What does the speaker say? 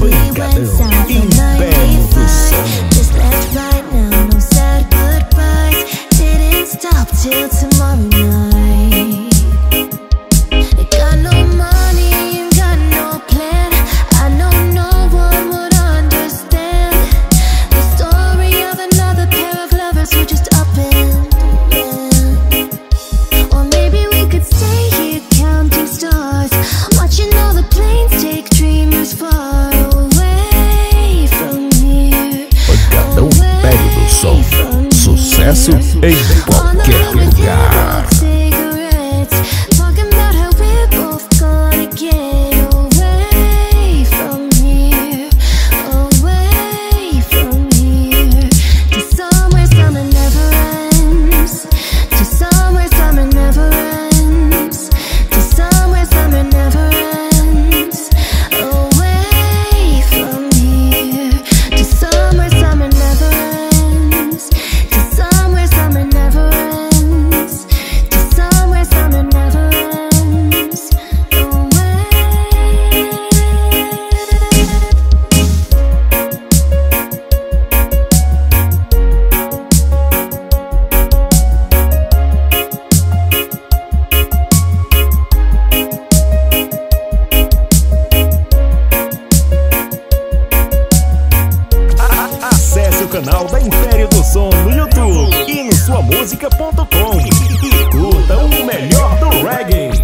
We got Just right now, no sad goodbyes. Didn't till sucesso em qualquer lugar. canal da Império do Som no YouTube e no suamusica.com. E curta o melhor do reggae.